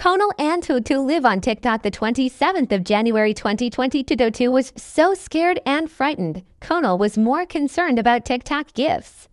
Konul and Totu live on TikTok the 27th of January 2022. Totu was so scared and frightened. Konul was more concerned about TikTok gifts.